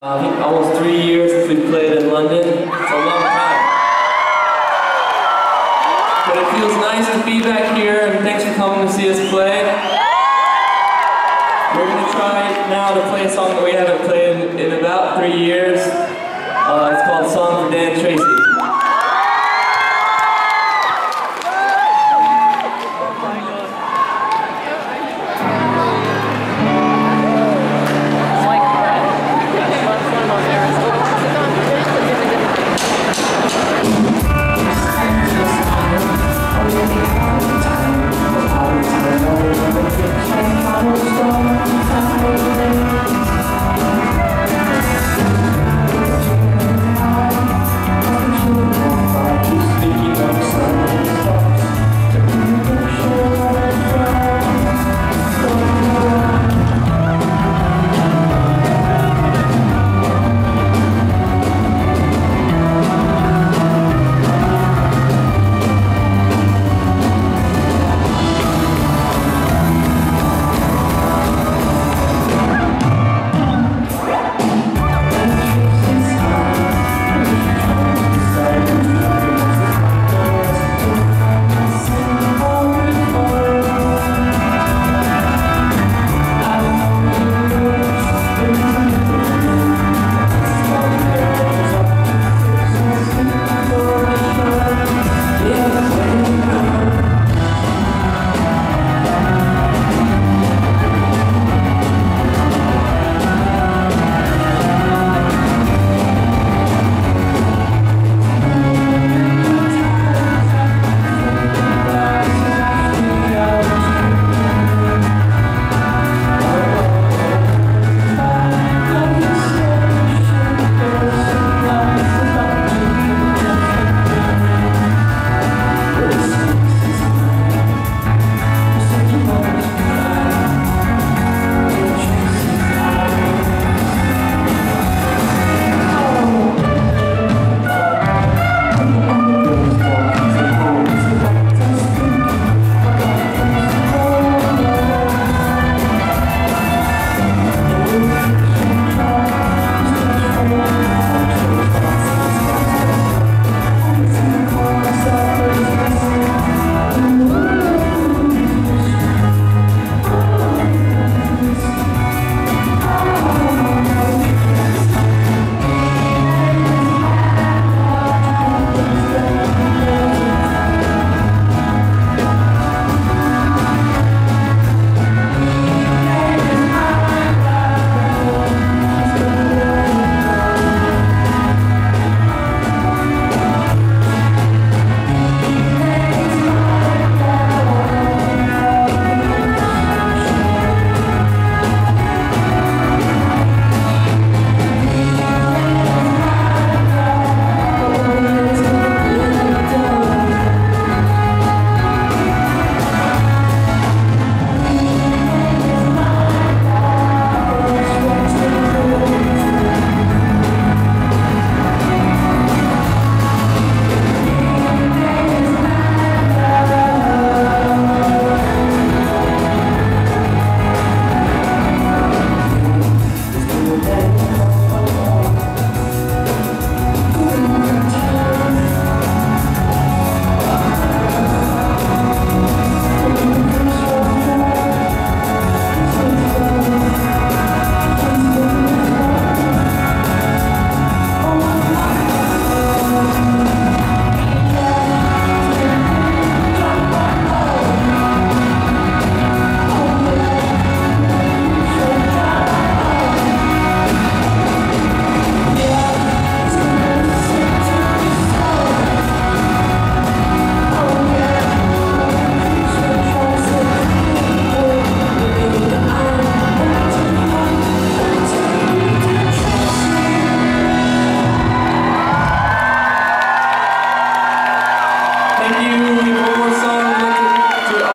Uh, almost three years since we played in London. It's a long time. But it feels nice to be back here, and thanks for coming to see us play. We're gonna try now to play a song that we haven't played in, in about three years. Uh, it's called Song for Dan Tracy.